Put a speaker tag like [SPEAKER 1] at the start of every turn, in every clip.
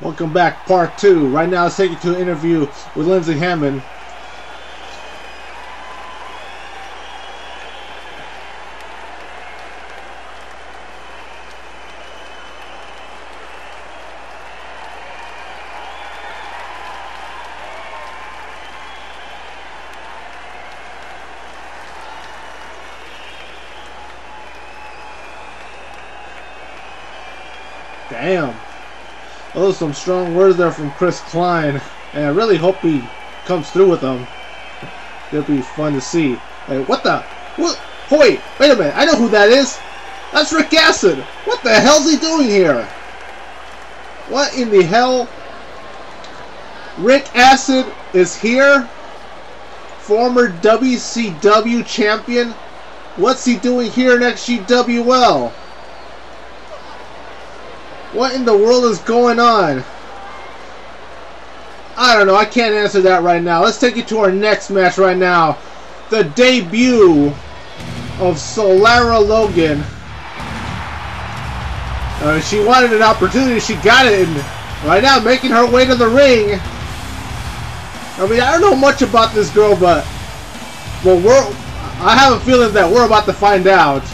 [SPEAKER 1] Welcome back, part two. Right now, let's take you to an interview with Lindsay Hammond. Damn. Those are some strong words there from Chris Klyne. And I really hope he comes through with them. It'll be fun to see. Hey, what the? What? Wait, wait a minute. I know who that is. That's Rick Acid. What the hell's he doing here? What in the hell? Rick Acid is here? Former WCW champion? What's he doing here in XGWL? What in the world is going on? I don't know. I can't answer that right now. Let's take you to our next match right now. The debut of Solara Logan. Uh, she wanted an opportunity. She got it. And right now, making her way to the ring. I mean, I don't know much about this girl, but well, we're. I have a feeling that we're about to find out.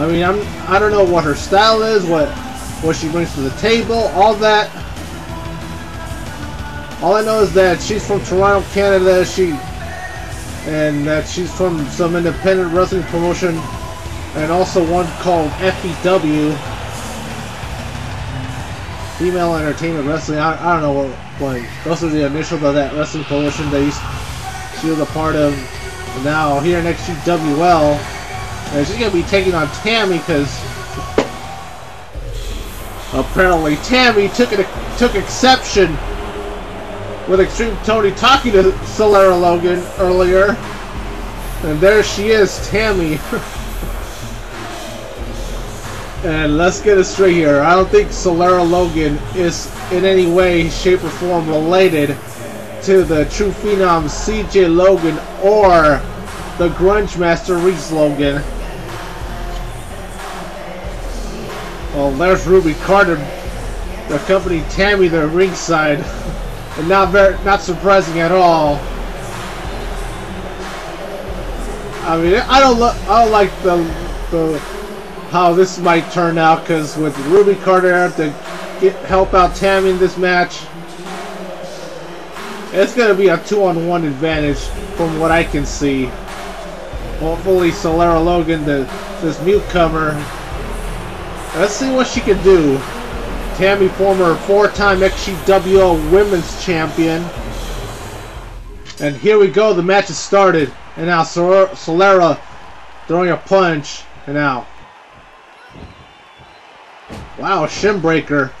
[SPEAKER 1] I mean, I'm I don't know what her style is, what what she brings to the table, all that. All I know is that she's from Toronto, Canada. She and that she's from some independent wrestling promotion, and also one called FEW, Female Entertainment Wrestling. I, I don't know what what those are the initials of that wrestling promotion that she was a part of. Now here in XGWL. And she's gonna be taking on Tammy because apparently Tammy took it took exception with XtremeTony talking to Solara Logan earlier, and there she is, Tammy. and let's get it straight here. I don't think Solara Logan is in any way, shape, or form related to the True Phenom CJ Logan or the Grunge Master Reese Logan. Well, there's Ruby Carter, the company Tammy, the ringside, and not very, not surprising at all. I mean, I don't, I don't like the, the how this might turn out because with Ruby Carter to get, help out Tammy in this match, it's gonna be a two-on-one advantage from what I can see. Hopefully, Solara Logan, the this newcomer, Let's see what she can do. Tammy, former four-time XGWL Women's Champion. And here we go. The match has started. And now Solara throwing a punch. And now. Wow, Shimbreaker.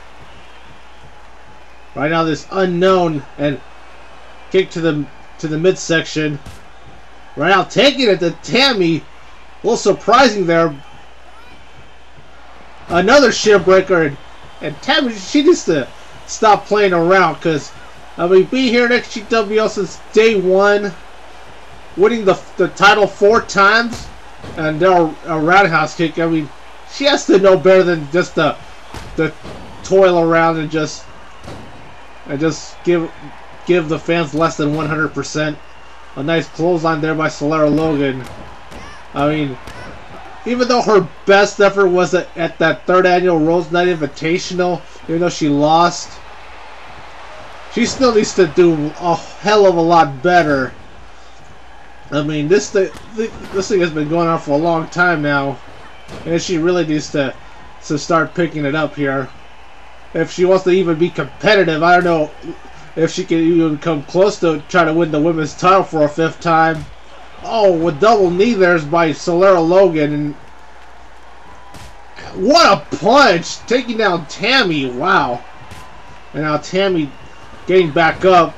[SPEAKER 1] Right now, this unknown and kick to the to the midsection. Right now, taking it to Tammy. A little surprising there, another shipbreaker, and, and Tammy, she needs to stop playing around because, I mean, being here at XGWL since day one, winning the, the title four times, and a, a roundhouse kick, I mean, she has to know better than just the, the toil around and just and just give give the fans less than 100%. A nice clothesline there by Solara Logan. I mean, even though her best effort was at that third annual Rose Night Invitational, even though she lost, she still needs to do a hell of a lot better. I mean, this thing, this thing has been going on for a long time now, and she really needs to to start picking it up here. If she wants to even be competitive, I don't know if she can even come close to try to win the women's title for a fifth time. Oh, with double knee there's by Solara Logan. And what a punch! Taking down Tammy. Wow. And now Tammy getting back up.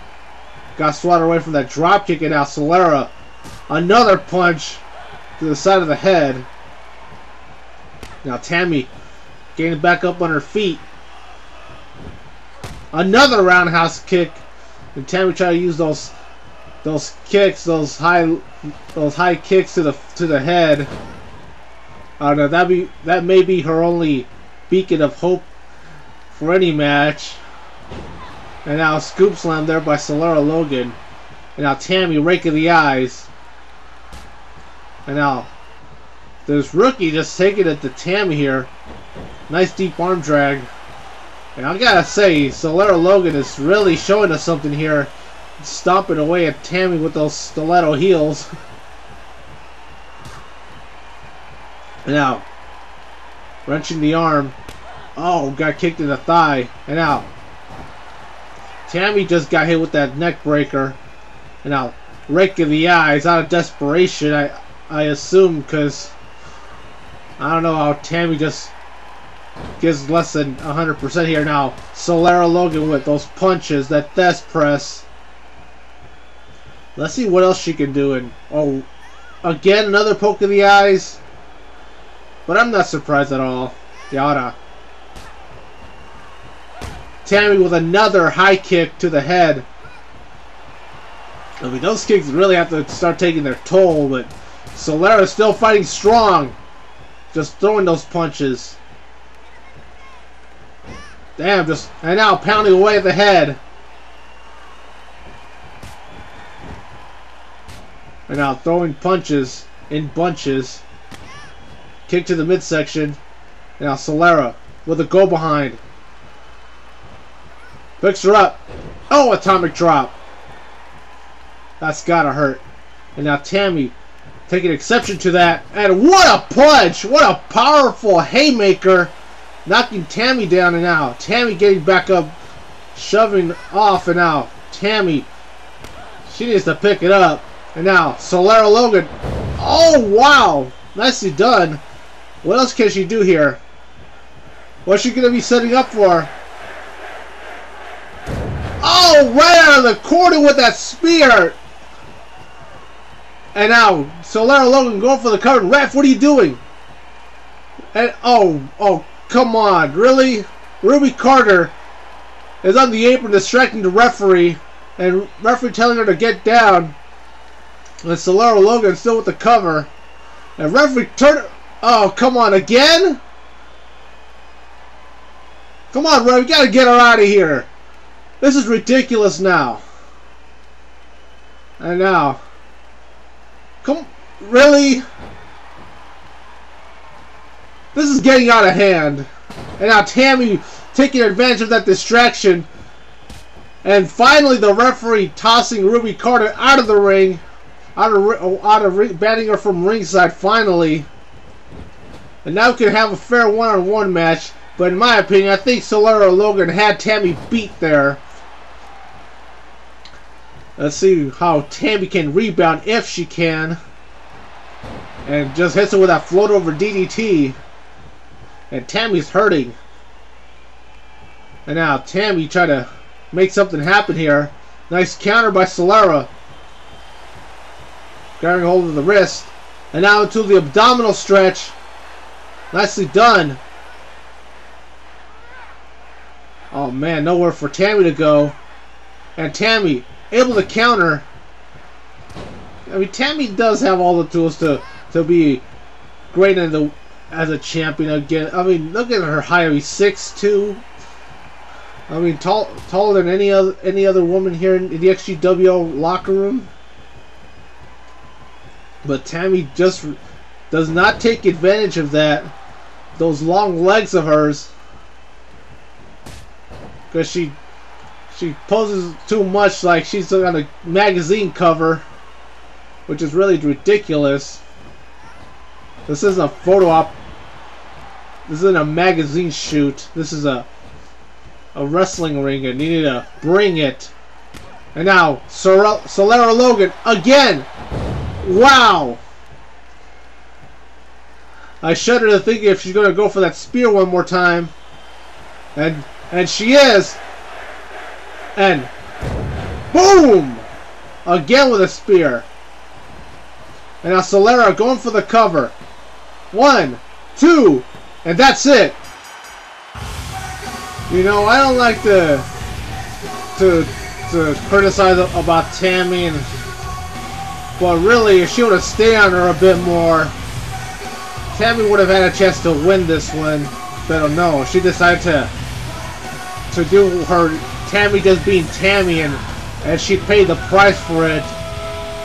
[SPEAKER 1] Got swatted away from that drop kick. And now Solara. Another punch to the side of the head. Now Tammy getting back up on her feet. Another roundhouse kick. And Tammy trying to use those those kicks, those high those high kicks to the to the head. I don't know. That be that may be her only beacon of hope for any match. And now scoop slam there by Solara Logan. And now Tammy raking the eyes. And now this rookie just taking it to Tammy here. Nice deep arm drag. And I gotta say, Solara Logan is really showing us something here. Stomping away at Tammy with those stiletto heels. now, wrenching the arm. Oh, got kicked in the thigh. And now, Tammy just got hit with that neck breaker. And now, raking the eyes out of desperation, I, I assume, because I don't know how Tammy just gives less than 100% here now. Solara Logan with those punches, that Thesz press. Let's see what else she can do. And oh, again another poke in the eyes. But I'm not surprised at all. Yada. Tammy with another high kick to the head. I mean, those kicks really have to start taking their toll, but Solara still fighting strong. Just throwing those punches. Damn, just and now pounding away at the head. And now throwing punches in bunches. Kick to the midsection. And now Solara with a go behind. Picks her up. Oh, atomic drop. That's gotta hurt. And now Tammy taking exception to that. And what a punch! What a powerful haymaker! Knocking Tammy down and now. Tammy getting back up, shoving off, and now Tammy, she needs to pick it up. And now Solara Logan. Oh, wow! Nicely done. What else can she do here? What's she going to be setting up for? Oh, right out of the corner with that spear! And now, Solara Logan going for the cover. Ref, what are you doing? And, oh, oh, come on. Really? Ruby Carter is on the apron distracting the referee. And referee telling her to get down. And Solara Logan still with the cover. And referee turn. Oh, come on, again? Come on, Ray, we gotta get her out of here. This is ridiculous now. And now. Come, really? This is getting out of hand. And now Tammy taking advantage of that distraction. And finally the referee tossing Ruby Carter out of the ring. Out of, out of banning her from ringside finally. And now we can have a fair one-on-one -on -one match. But in my opinion, I think Solara Logan had Tammy beat there. Let's see how Tammy can rebound if she can. And just hits her with that float over DDT. And Tammy's hurting. And now Tammy try to make something happen here. Nice counter by Solara. Grabbing hold of the wrist. And now into the abdominal stretch. Nicely done. Oh man, nowhere for Tammy to go. And Tammy able to counter. I mean, Tammy does have all the tools to to be great in the as a champion again. I mean, look at her height. I mean, six two. I mean, tall taller than any other any other woman here in, in the XGWL locker room. But Tammy just does not take advantage of that. Those long legs of hers. Because she she poses too much like she's on a magazine cover, which is really ridiculous. This isn't a photo op. This isn't a magazine shoot. This is a a wrestling ring, and you need to bring it. And now, Solara Logan again. Wow. I shudder to think if she's going to go for that spear one more time. And and she is. And boom! Again with a spear. And now Solara going for the cover. One, two, and that's it. You know, I don't like to to to criticize about Tammy, and, but really, if she would have stayed on her a bit more, Tammy would have had a chance to win this one, but oh no, she decided to to do her Tammy just being Tammy, and and she paid the price for it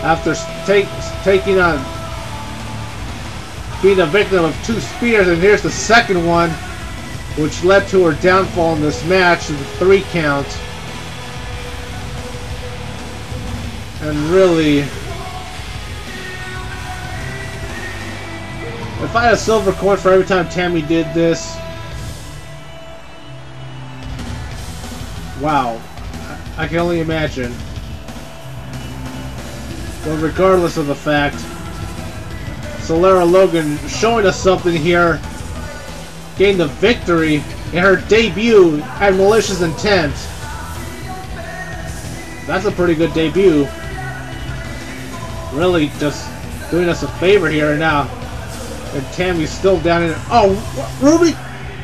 [SPEAKER 1] after take, taking on being a victim of two spears, and here's the second one, which led to her downfall in this match, the three count. And really, if I had a silver coin for every time Tammy did this, wow, I can only imagine. But regardless of the fact, Solara Logan showing us something here, gained the victory in her debut at Malicious Intent. That's a pretty good debut. Really just doing us a favor here now. And Tammy's still down in Oh, Ruby!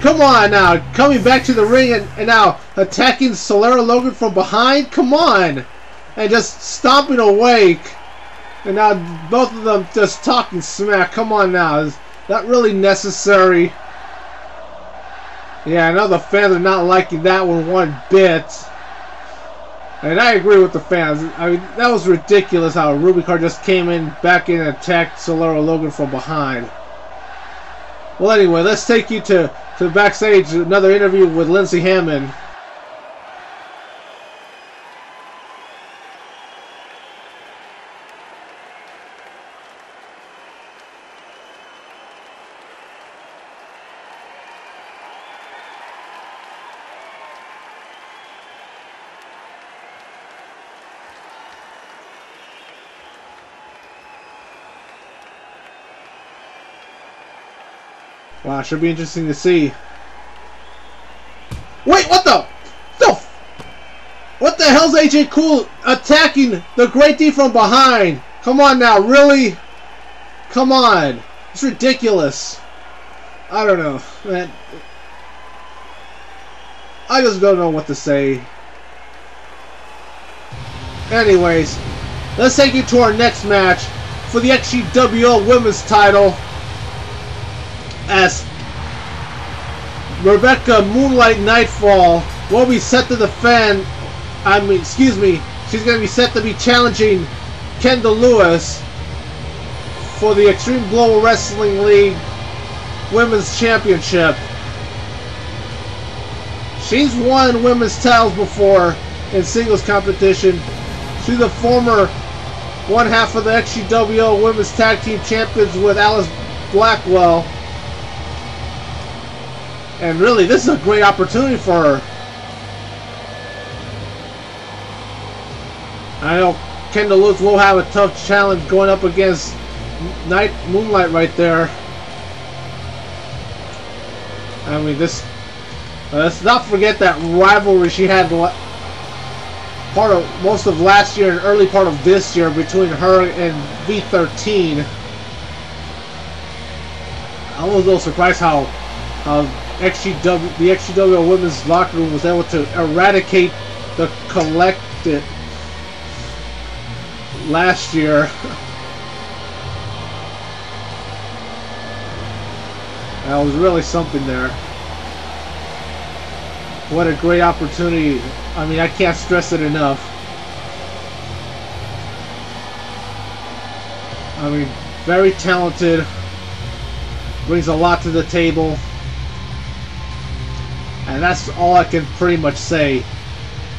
[SPEAKER 1] Come on now! Coming back to the ring and, and now attacking Solara Logan from behind? Come on! And just stomping awake. And now both of them just talking smack. Come on now. Is that really necessary? Yeah, I know the fans are not liking that one one bit. And I agree with the fans. I mean, that was ridiculous how Ruby Car just came in, back in, and attacked Solara Logan from behind. Well, anyway, let's take you to, to backstage, another interview with Lindsay Hammond. Wow, it should be interesting to see. Wait, what the? The? What the hell's AJ Kool attacking the Great D from behind? Come on now, really? Come on. It's ridiculous. I don't know, man. I just don't know what to say. Anyways, let's take you to our next match for the XGWL Women's title as Rebecca Moonlight Nightfall will be set to defend. I mean, excuse me, she's going to be set to be challenging Kendall Lewis for the Xtreme Global Wrestling League Women's Championship. She's won women's titles before in singles competition. She's a former one half of the XGWL Women's Tag Team Champions with Alice Blackwell. And really, this is a great opportunity for her. I know Kendall Lewis will have a tough challenge going up against Night Moonlight right there. I mean, this. Uh, let's not forget that rivalry she had part of most of last year and early part of this year between her and V13. I was a little surprised how how XGW, the XGW women's locker room was able to eradicate the collected last year. that was really something there. What a great opportunity. I mean, I can't stress it enough. I mean, very talented. Brings a lot to the table. And that's all I can pretty much say.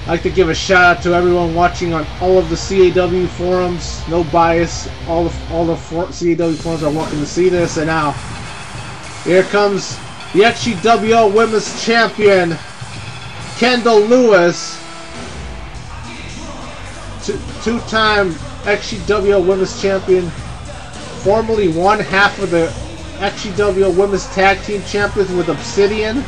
[SPEAKER 1] I'd like to give a shout out to everyone watching on all of the CAW forums. No bias. All the all the for CAW forums are welcome to see this. And now, here comes the XGWL Women's Champion, Kendall Lewis. Two-time XGWL Women's Champion. Formerly one half of the XGWL Women's Tag Team Champions with Obsidian.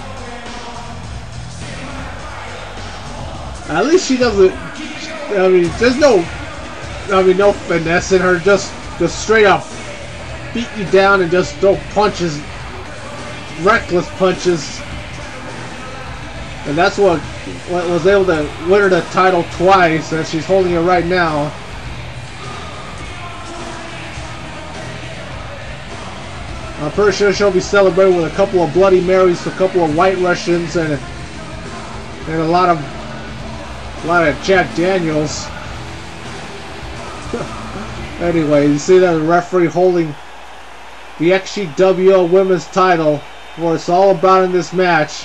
[SPEAKER 1] At least she doesn't. I mean, there's no. I mean, no finesse in her. Just, just straight up beat you down and just throw punches, reckless punches. And that's what, what was able to win her the title twice, and she's holding it right now. I'm pretty sure she'll be celebrating with a couple of Bloody Marys, a couple of White Russians, and and a lot of a lot of Jack Daniels. anyway, you see that the referee holding the XGWL Women's title. What it's all about in this match.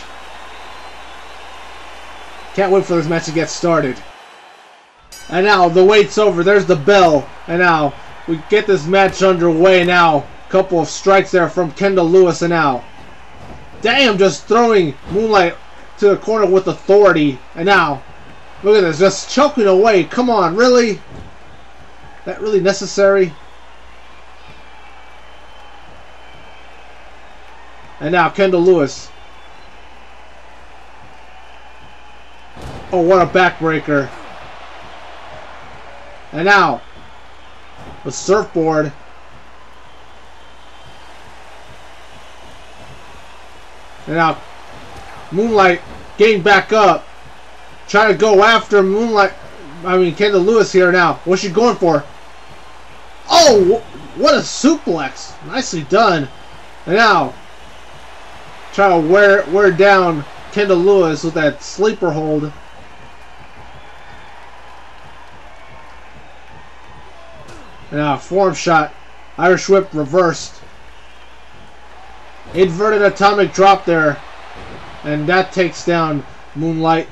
[SPEAKER 1] Can't wait for this match to get started. And now the wait's over. There's the bell. And now we get this match underway now. a Couple of strikes there from Kendall Lewis and now. Damn, just throwing Moonlight to the corner with authority. And now, look at this, just choking away. Come on, really? That really necessary? And now Kendall Lewis. Oh, what a backbreaker. And now, the surfboard. And now, Moonlight getting back up. Trying to go after Moonlight. I mean, Kendall Lewis here now. What's she going for? Oh, what a suplex. Nicely done. And now, trying to wear, wear down Kendall Lewis with that sleeper hold. Now, form shot. Irish whip reversed. Inverted atomic drop there. And that takes down Moonlight.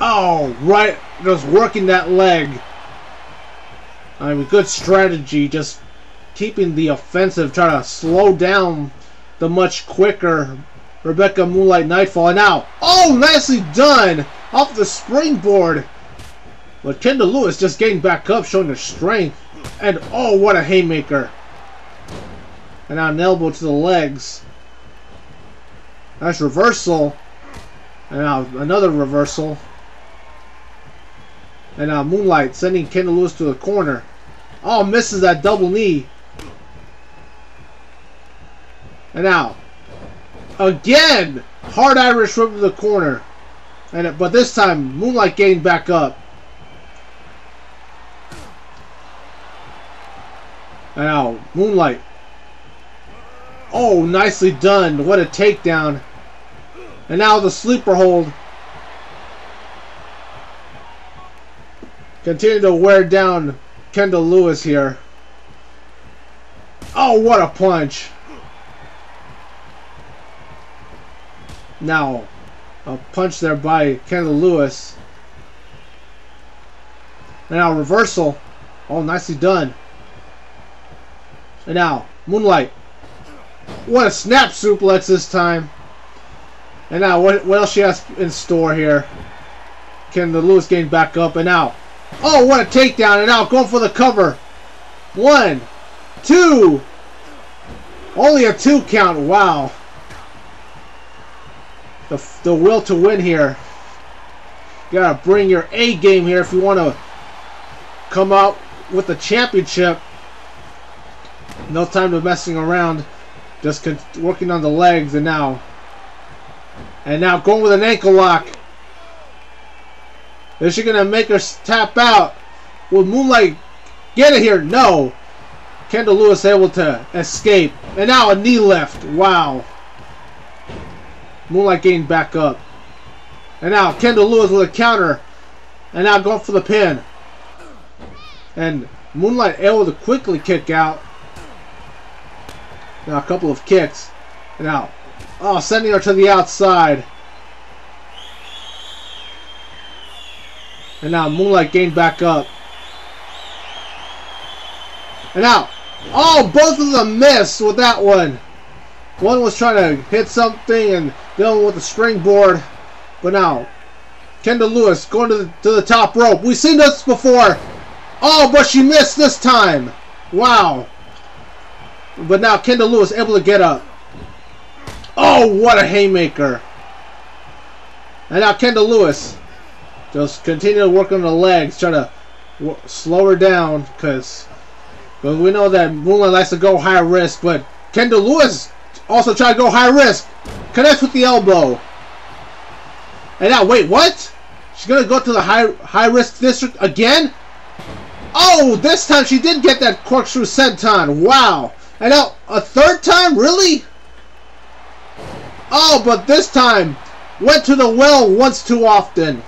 [SPEAKER 1] Oh, right. Just working that leg. I mean, good strategy. Just keeping the offensive. Trying to slow down the much quicker Rebecca Moonlight Nightfall. And now, oh, nicely done. Off the springboard. But Kendall Lewis just getting back up, showing her strength. And oh, what a haymaker. And now an elbow to the legs. Nice reversal. And now another reversal. And now Moonlight sending Kendall Lewis to the corner. Oh, misses that double knee. And now, again, hard Irish whip to the corner. And but this time, Moonlight getting back up. And now, Moonlight. Oh, nicely done. What a takedown. And now the sleeper hold. Continue to wear down Kendall Lewis here. Oh, what a punch. Now, a punch there by Kendall Lewis. And now reversal. Oh, nicely done. And now, Moonlight. What a snap suplex this time. And now, what, what else she has in store here? Kendall Lewis getting back up? And now, oh, what a takedown. And now, going for the cover. One, two. Only a two count. Wow. The, the will to win here. You gotta bring your A game here if you want to come out with the championship. No time to messing around. Just working on the legs and now. And now going with an ankle lock. Is she going to make her tap out? Will Moonlight get it here? No. Kendall Lewis able to escape. And now a knee lift. Wow. Moonlight getting back up. And now Kendall Lewis with a counter. And now going for the pin. And Moonlight able to quickly kick out. Now a couple of kicks. And now, oh, sending her to the outside. And now Moonlight gained back up. And now, oh, both of them missed with that one. One was trying to hit something and the other with the springboard. But now, Kendall Lewis going to the, to the top rope. We've seen this before. Oh, but she missed this time. Wow. But now Kendall Lewis able to get up. Oh, what a haymaker. And now Kendall Lewis just continue to work on the legs, try to slow her down because but we know that Moonlight likes to go high risk, but Kendall Lewis also try to go high risk. Connects with the elbow. And now, wait, what? She's going to go to the high high risk district again? Oh, this time she did get that corkscrew senton. Wow. And now, a third time? Really? Oh, but this time, went to the well once too often.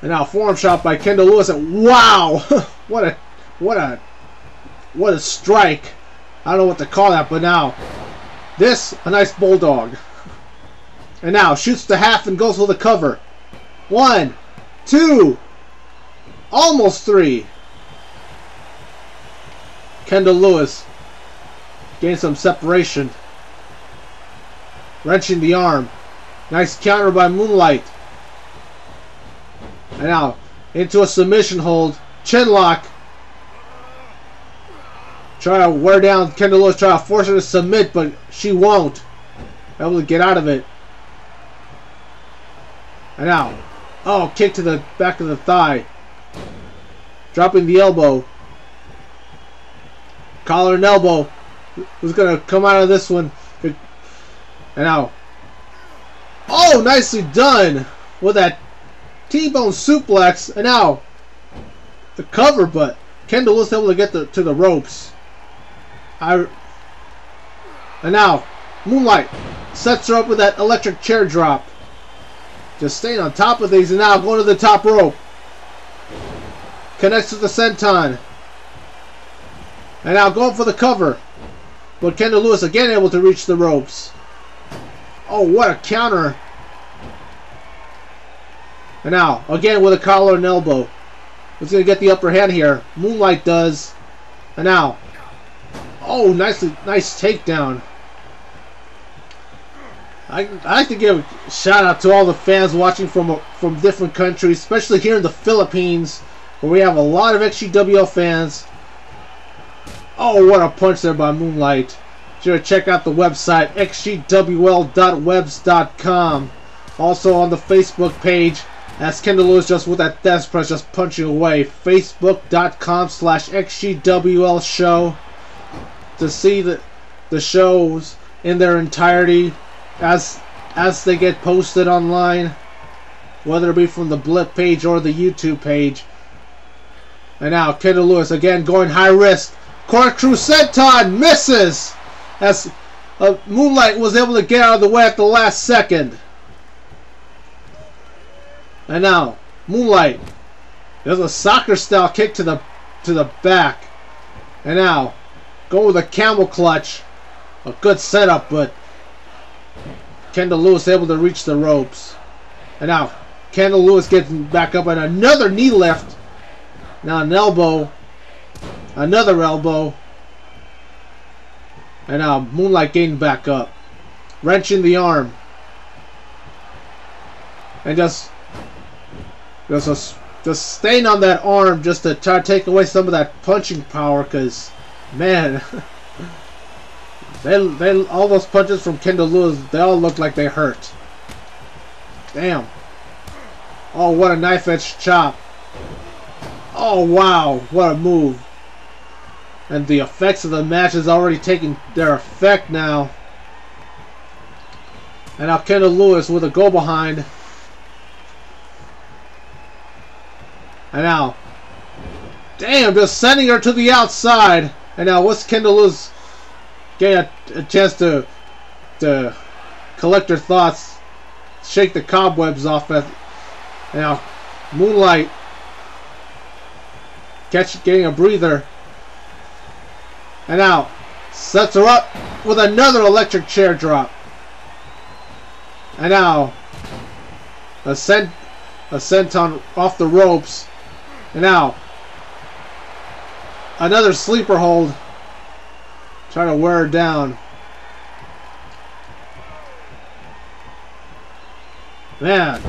[SPEAKER 1] And now forearm shot by Kendall Lewis. And wow, what a, what a, what a strike. I don't know what to call that, but now, this a nice bulldog. And now shoots the half and goes for the cover. One, two, almost three. Kendall Lewis gains some separation. Wrenching the arm. Nice counter by Moonlight. And now into a submission hold. Chin lock. Try to wear down Kendall Lewis. Try to force her to submit, but she won't. Able to get out of it. And now. Oh, kick to the back of the thigh. Dropping the elbow. Collar and elbow. Who's to come out of this one? And now. Oh, nicely done with that T-bone suplex. And now the cover, but Kendall was able to get the, to the ropes. I. And now Moonlight sets her up with that electric chair drop. Just staying on top of these, and now going to the top rope. Connects to the senton. And now going for the cover. But Kendall Lewis again able to reach the ropes. Oh, what a counter. And now, again with a collar and elbow. Who's going to get the upper hand here? Moonlight does. And now. Oh, nicely, nice takedown. I, I like to give a shout out to all the fans watching from from different countries, especially here in the Philippines, where we have a lot of XGWL fans. Oh, what a punch there by Moonlight. Sure check out the website, xgwl.webs.com. Also on the Facebook page, as Kendall Lewis just with that Thesz press just punching away. Facebook.com slash XGWL show. To see the, the shows in their entirety as as they get posted online, whether it be from the Blip page or the YouTube page. And now Kendall Lewis again going high risk. Senton misses as uh, Moonlight was able to get out of the way at the last second. And now Moonlight. There's a soccer style kick to the to the back. And now go with a camel clutch. A good setup, but Kendall Lewis able to reach the ropes. And now, Kendall Lewis getting back up and another knee lift. Now an elbow. Another elbow. And now Moonlight getting back up. Wrenching the arm. And just just just staying on that arm just to try to take away some of that punching power because man They, they, all those punches from Kendall Lewis, they all look like they hurt. Damn. Oh, what a knife edge chop. Oh, wow. What a move. And the effects of the match is already taking their effect now. And now Kendall Lewis with a go behind. And now. Damn, just sending her to the outside. And now what's Kendall Lewis getting a, a chance to to collect her thoughts, shake the cobwebs off. At, now, Moonlight catch getting a breather, and now sets her up with another electric chair drop. And now a cent a senton off the ropes. And now another sleeper hold. Trying to wear her down. Man.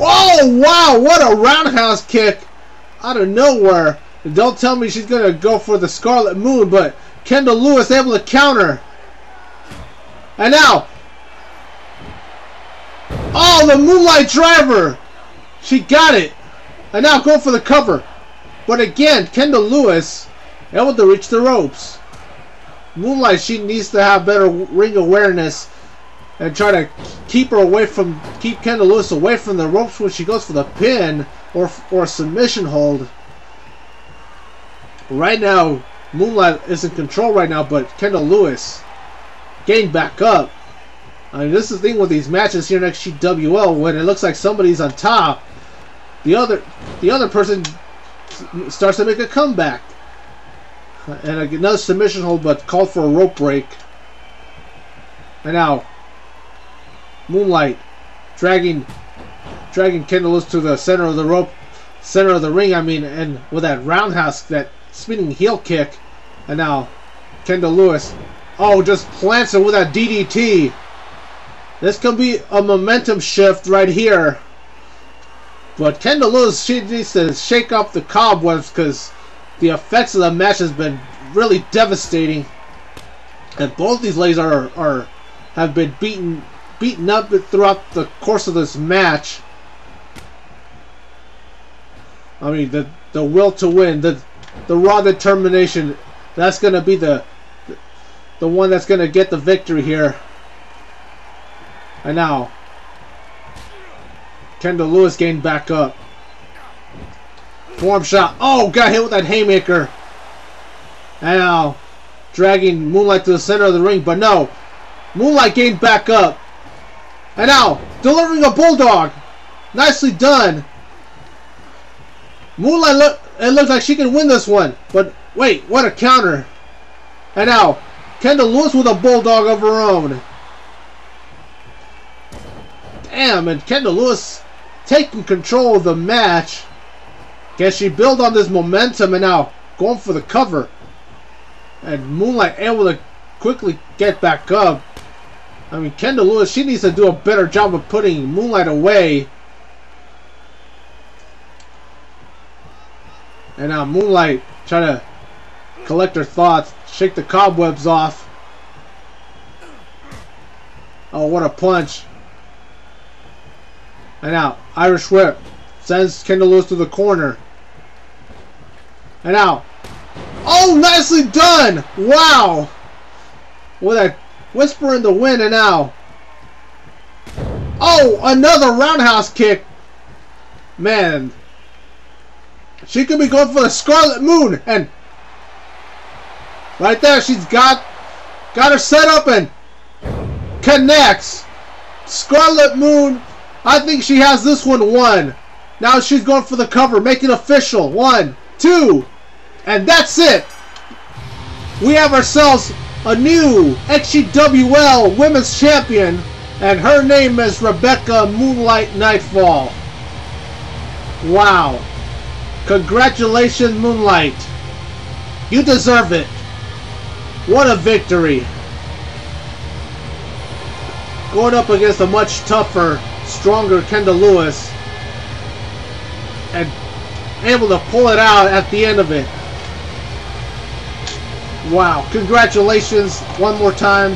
[SPEAKER 1] Oh, wow. What a roundhouse kick out of nowhere. Don't tell me she's going to go for the Scarlet Moon, but Kendall Lewis able to counter. And now. Oh, the Moonlight Driver. She got it. And now go for the cover. But again, Kendall Lewis able to reach the ropes. Moonlight, she needs to have better ring awareness and try to keep her away from, keep Kendall Lewis away from the ropes when she goes for the pin or or submission hold. Right now, Moonlight is in control right now, but Kendall Lewis getting back up. I mean, this is the thing with these matches here next to GWL when it looks like somebody's on top, the other the other person starts to make a comeback. And another submission hold, but called for a rope break. And now, Moonlight dragging dragging Kendall Lewis to the center of the rope, center of the ring. I mean, and with that roundhouse, that spinning heel kick, and now Kendall Lewis, oh, just plants it with that DDT. This could be a momentum shift right here. But Kendall Lewis, she needs to shake up the cobwebs because the effects of the match has been really devastating. And both these ladies are are have been beaten beaten up throughout the course of this match. I mean the the will to win, the the raw determination, that's gonna be the the one that's gonna get the victory here. And now, Kendall Lewis gained back up. Form shot. Oh, got hit with that haymaker. And now, dragging Moonlight to the center of the ring. But no, Moonlight gained back up. And now, delivering a Bulldog. Nicely done. Moonlight, look, it looks like she can win this one. But wait, what a counter. And now, Kendall Lewis with a Bulldog of her own. Damn, and Kendall Lewis taking control of the match. Can she build on this momentum and now going for the cover? And Moonlight able to quickly get back up. I mean, Kendall Lewis, she needs to do a better job of putting Moonlight away. And now Moonlight trying to collect her thoughts, shake the cobwebs off. Oh, what a punch. And now, Irish Whip sends Kendall Lewis to the corner. And now, oh, nicely done! Wow! With a whisper in the wind, and now, oh, another roundhouse kick. Man, she could be going for the Scarlet Moon, and right there, she's got got her set up and connects. Scarlet Moon I think she has this one won. Now she's going for the cover. Make it official. One, two, and that's it. We have ourselves a new XGWL Women's Champion, and her name is Rebecca Moonlight Nightfall. Wow. Congratulations, Moonlight. You deserve it. What a victory. Going up against a much tougher stronger Kendall Lewis and able to pull it out at the end of it. Wow, congratulations one more time.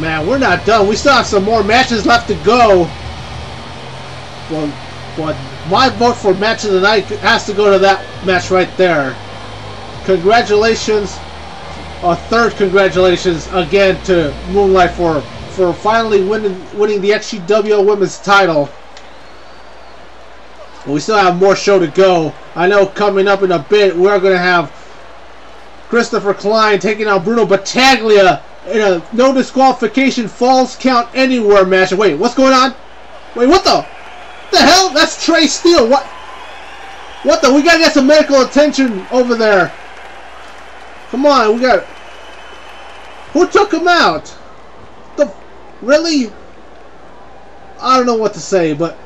[SPEAKER 1] Man, we're not done. We still have some more matches left to go. Well, but my vote for match of the night has to go to that match right there. Congratulations, a third congratulations again to Moonlight for for finally winning winning the XGW Women's title. But we still have more show to go. I know coming up in a bit we're going to have Christopher Klyne taking out Bruno Battaglia in a no disqualification falls count anywhere match. Wait, what's going on? Wait, what the? What the hell? That's Trey Steele. What? What the? We gotta get some medical attention over there. Come on, we got. Who took him out? The Really? I don't know what to say, but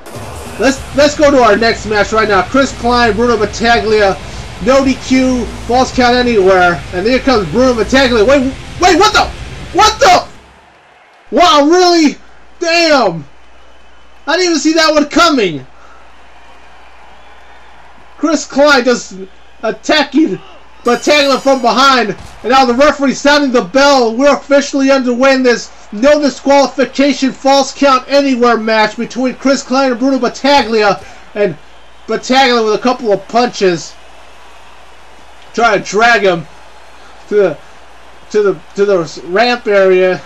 [SPEAKER 1] let's let's go to our next match right now. Chris Klyne, Bruno Battaglia, no DQ, falls count anywhere, and here comes Bruno Battaglia. Wait, wait, what the? What the? Wow, really? Damn! I didn't even see that one coming. Chris Klyne just attacking Battaglia from behind, and now the referee sounding the bell. We're officially underway in this no disqualification falls count anywhere match between Chris Klyne and Bruno Battaglia. And Battaglia with a couple of punches trying to drag him to the to the to the ramp area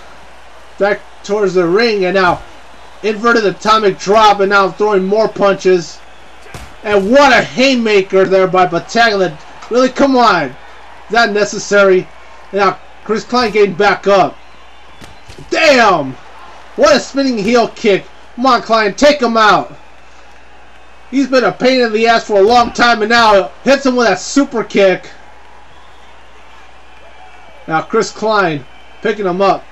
[SPEAKER 1] back towards the ring and now inverted atomic drop and now I'm throwing more punches and what a haymaker there by Battaglia Really? Come on. That necessary? Now, Chris Klyne getting back up. Damn! What a spinning heel kick. Come on, Klyne, take him out. He's been a pain in the ass for a long time and now hits him with that super kick. Now Chris Klyne picking him up.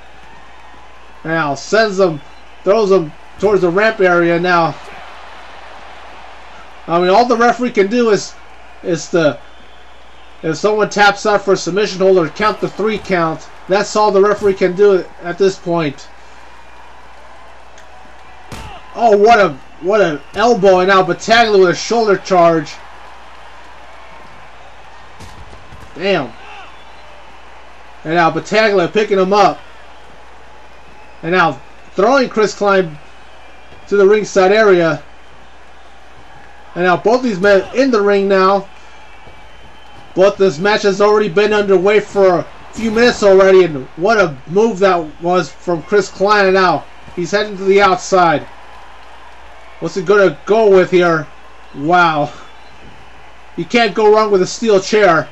[SPEAKER 1] Now sends him, throws him towards the ramp area now. I mean, all the referee can do is, is to, if someone taps out for a submission holder, count the three count. That's all the referee can do at this point. Oh, what a what an elbow, and now Battaglia with a shoulder charge. Damn. And now Battaglia picking him up. And now throwing Chris Klyne to the ringside area. And now both these men in the ring now. But this match has already been underway for a few minutes already. And what a move that was from Chris Klyne. And now he's heading to the outside. What's he gonna go with here? Wow. You can't go wrong with a steel chair.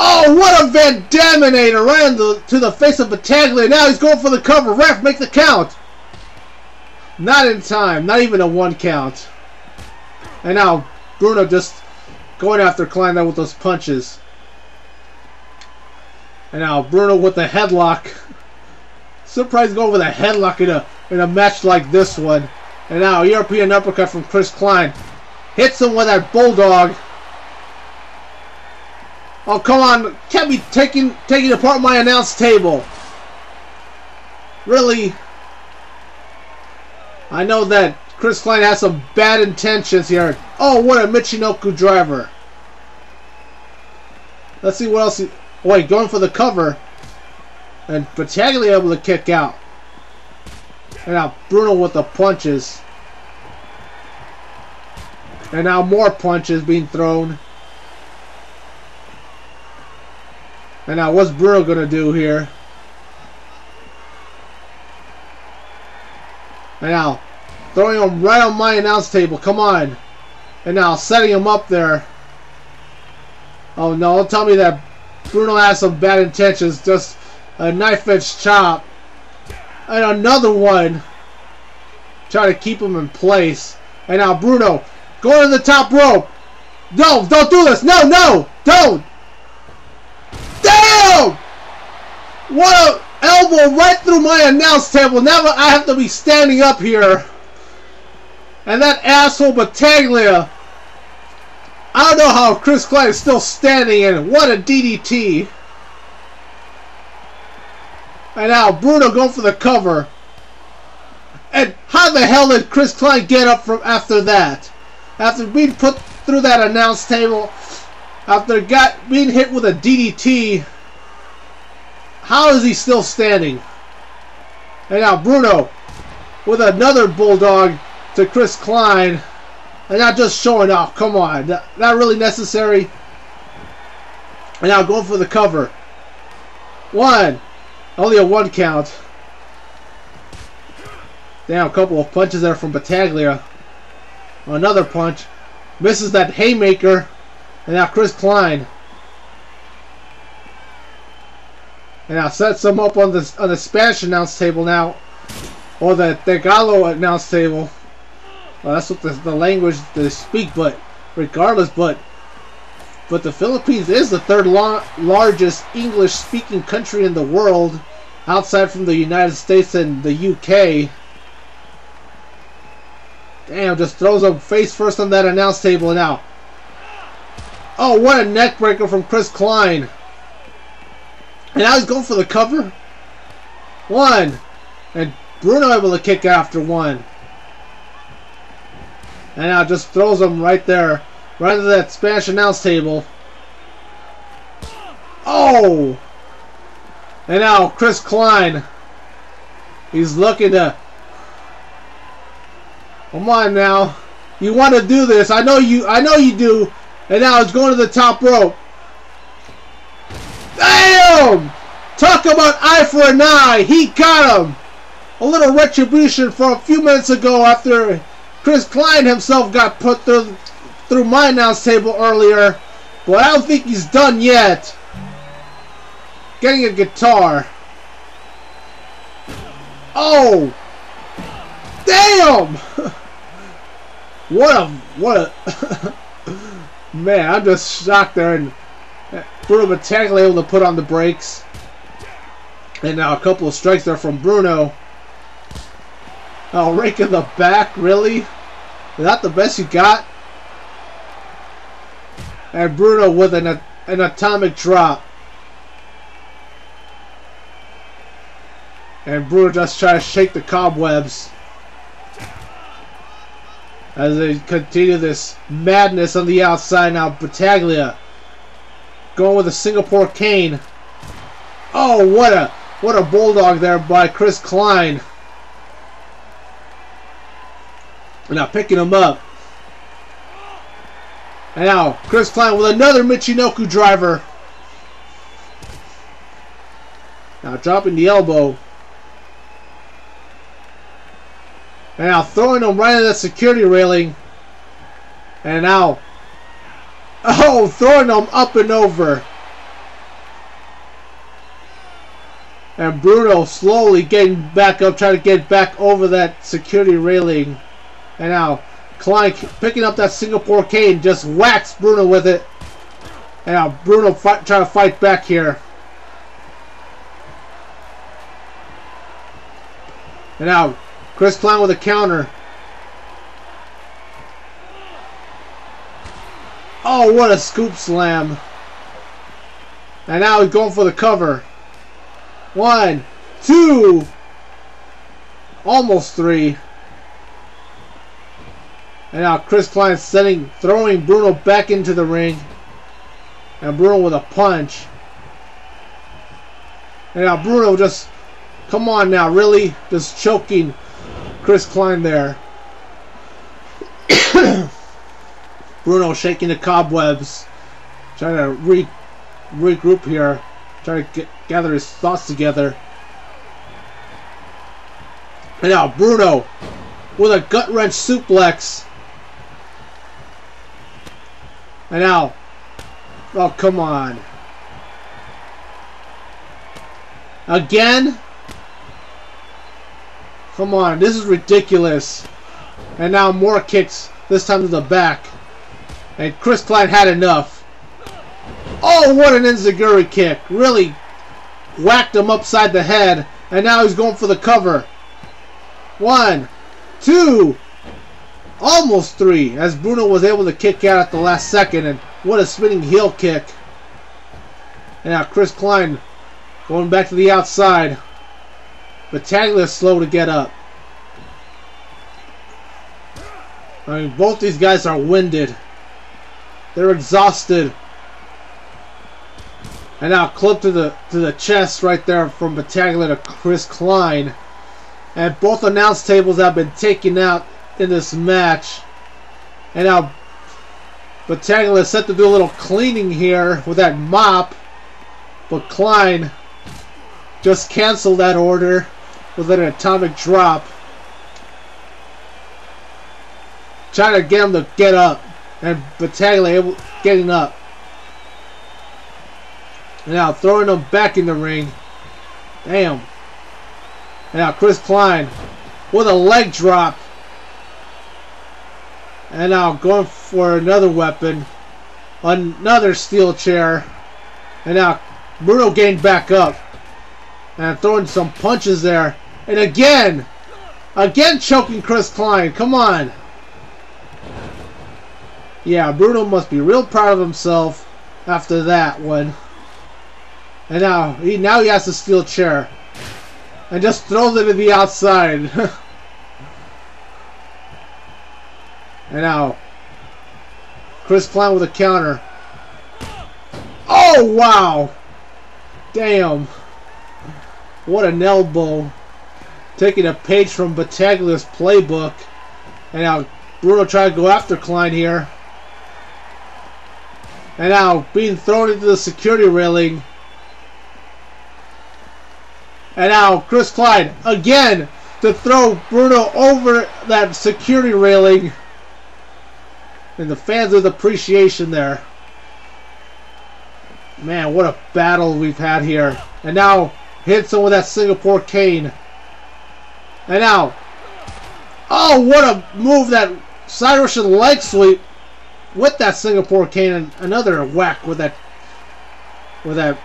[SPEAKER 1] Oh, what a Van Daminator right the, to the face of Battaglia. Now he's going for the cover. Ref, make the count. Not in time. Not even a one count. And now Bruno just going after Klyne with those punches. And now Bruno with the headlock. Surprised going with a headlock in a in a match like this one. And now European uppercut from Chris Klyne. Hits him with that bulldog. Oh come on, can't be taking taking apart my announce table. Really? I know that Chris Klyne has some bad intentions here. Oh, what a Michinoku driver. Let's see what else he... Wait, going for the cover. And Battaglia able to kick out. And now Bruno with the punches. And now more punches being thrown. And now what's Bruno going to do here? And now throwing him right on my announce table. Come on. And now setting him up there. Oh no, don't tell me that Bruno has some bad intentions. Just a knife edge chop. And another one. Try to keep him in place. And now Bruno going to the top rope. No, don't do this. No, no, don't. Damn! What a elbow right through my announce table. Now I have to be standing up here. And that asshole Battaglia. I don't know how Chris Klyne is still standing in. What a DDT. And now Bruno going for the cover. And how the hell did Chris Klyne get up from after that? After being put through that announce table, after got being hit with a DDT, how is he still standing? And now Bruno with another bulldog to Chris Klyne. And now just showing off. Come on. That really necessary? And now going for the cover. One. Only a one count. Damn, a couple of punches there from Battaglia. Another punch. Misses that haymaker. And now Chris Klyne. And now set some up on the on the Spanish announce table now. Or the Tagalog announce table. Well, that's what the, the language they speak, but regardless, but but the Philippines is the third largest English-speaking country in the world, outside from the United States and the UK. Damn, just throws him face first on that announce table now. Oh, what a neckbreaker from Chris Klyne. And now he's going for the cover. One. And Bruno able to kick after one. And now just throws him right there. Right into that Spanish announce table. Oh! And now Chris Klyne. He's looking to... Come on now. You want to do this. I know you I know you do. And now it's going to the top rope. Damn! Talk about eye for an eye. He got him. A little retribution for a few minutes ago after Chris Klyne himself got put through through my announce table earlier, but I don't think he's done yet. Getting a guitar. Oh! Damn! what a what a man! I'm just shocked there, and Bruno Battaglia able to put on the brakes, and now a couple of strikes there from Bruno. Oh, rake in the back, really? Is that the best you got? And Bruno with an an atomic drop. And Bruno just trying to shake the cobwebs as they continue this madness on the outside now. Battaglia going with a Singapore cane. Oh, what a what a bulldog there by Chris Klyne. Now picking him up. And now Chris Klyne with another Michinoku driver. Now dropping the elbow. And now throwing him right into the security railing. And now, oh, throwing him up and over. And Bruno slowly getting back up, trying to get back over that security railing. And now, Klyne picking up that Singapore cane, just whacks Bruno with it. And now Bruno fight, trying to fight back here. And now Chris Klyne with a counter. Oh, what a scoop slam. And now he's going for the cover. One, two, almost three. And now Chris Klyne setting, throwing Bruno back into the ring. And Bruno with a punch. And now Bruno just, come on now, really? Just choking Chris Klyne there. Bruno shaking the cobwebs, trying to re regroup here, trying to get, gather his thoughts together. And now Bruno with a gut wrench suplex. And now, oh come on. Again? Come on, this is ridiculous. And now more kicks, this time to the back. And Chris Klyne had enough. Oh, what an Enziguri kick. Really whacked him upside the head. And now he's going for the cover. One, two, almost three. As Bruno was able to kick out at the last second. And what a spinning heel kick. And now Chris Klyne going back to the outside. Battaglia is slow to get up. I mean, both these guys are winded. They're exhausted. And now clip to the to the chest right there from Battaglia to Chris Klyne. And both announce tables have been taken out in this match. And now Battaglia is set to do a little cleaning here with that mop. But Klyne just canceled that order with an atomic drop. Trying to get him to get up. And Battaglia getting up. Now throwing him back in the ring. Damn. Now Chris Klyne with a leg drop. And now going for another weapon. Another steel chair. And now Bruno getting back up. And throwing some punches there. And again, again choking Chris Klyne. Come on. Yeah, Bruno must be real proud of himself after that one. And now he now he has a steel chair. And just throws it to the outside. and now Chris Klyne with a counter. Oh wow! Damn. What an elbow taking a page from Battaglia's playbook. And now Bruno trying to go after Klyne here. And now being thrown into the security railing. And now Chris Klyne again to throw Bruno over that security railing. And the fans with appreciation there. Man, what a battle we've had here. And now hits him with that Singapore cane. And now, oh, what a move that Russian leg sweep with that Singapore cane another whack with that with that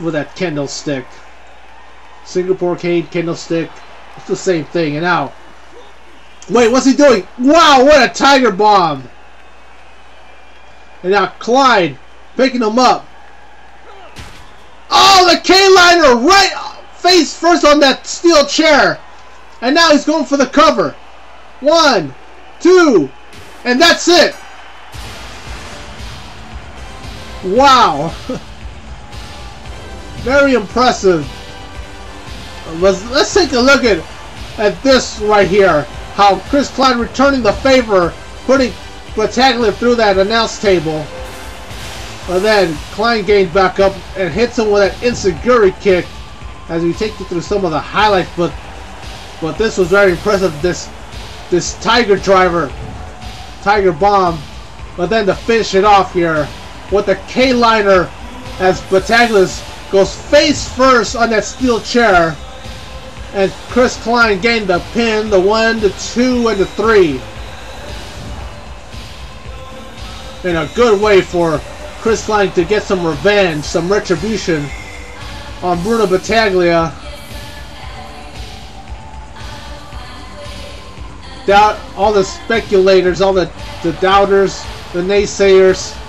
[SPEAKER 1] with that candlestick. Singapore cane, candlestick, it's the same thing. And now, wait, what's he doing? Wow, what a tiger bomb! And now Klyne picking him up. Oh, the K-liner right face first on that steel chair. And now he's going for the cover. One, two, and that's it. Wow. Very impressive. Let's, let's take a look at, at this right here. How Chris Klyne returning the favor, putting Battaglia through that announce table. But then Klyne gains back up and hits him with that insecurity kick as we take you through some of the highlights. But but this was very impressive. This this Tiger driver, Tiger bomb. But then to finish it off here with the K-liner as Battaglia's goes face first on that steel chair. And Chris Klyne gained the pin, the one, the two, and the three. In a good way for Chris Klyne to get some revenge, some retribution on Bruno Battaglia. Doubt all the speculators, all the, the doubters, the naysayers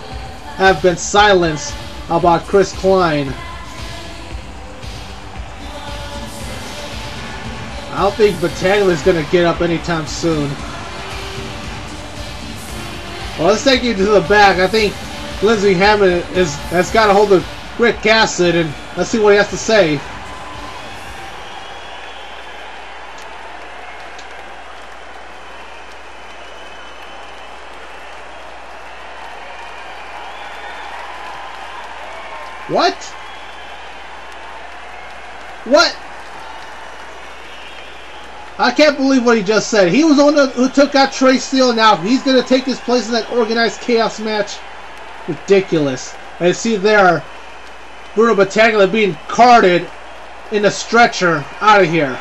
[SPEAKER 1] have been silenced about Chris Klyne. I don't think Battaglia is going to get up anytime soon. Well, let's take you to the back. I think Lindsay Hammond is has got a hold of Rick Gassett, and let's see what he has to say. What? What? I can't believe what he just said. He was on the who took out Trey Steele. Now he's going to take his place in that organized chaos match. Ridiculous. And see there, Bruno Battaglia being carted in a stretcher out of here.